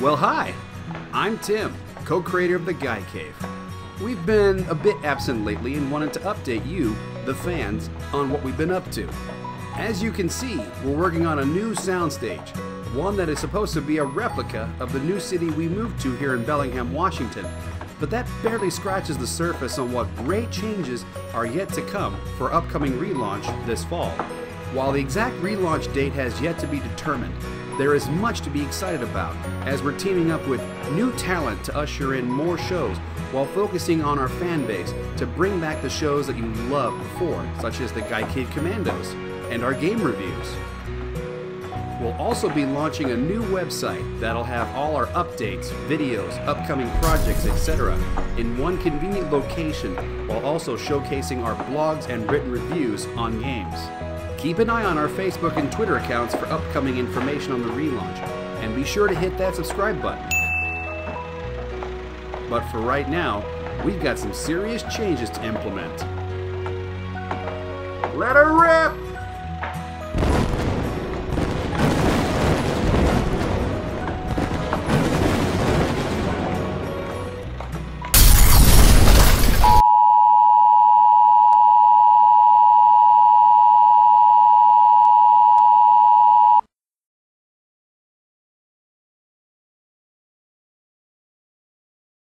Well, hi, I'm Tim, co creator of The Guy Cave. We've been a bit absent lately and wanted to update you, the fans, on what we've been up to. As you can see, we're working on a new soundstage, one that is supposed to be a replica of the new city we moved to here in Bellingham, Washington. But that barely scratches the surface on what great changes are yet to come for upcoming relaunch this fall. While the exact relaunch date has yet to be determined, there is much to be excited about as we're teaming up with new talent to usher in more shows while focusing on our fan base to bring back the shows that you loved before, such as the Guy Kid Commandos and our game reviews. We'll also be launching a new website that'll have all our updates, videos, upcoming projects, etc. in one convenient location while also showcasing our blogs and written reviews on games. Keep an eye on our Facebook and Twitter accounts for upcoming information on the relaunch, and be sure to hit that subscribe button. But for right now, we've got some serious changes to implement. Let her rip!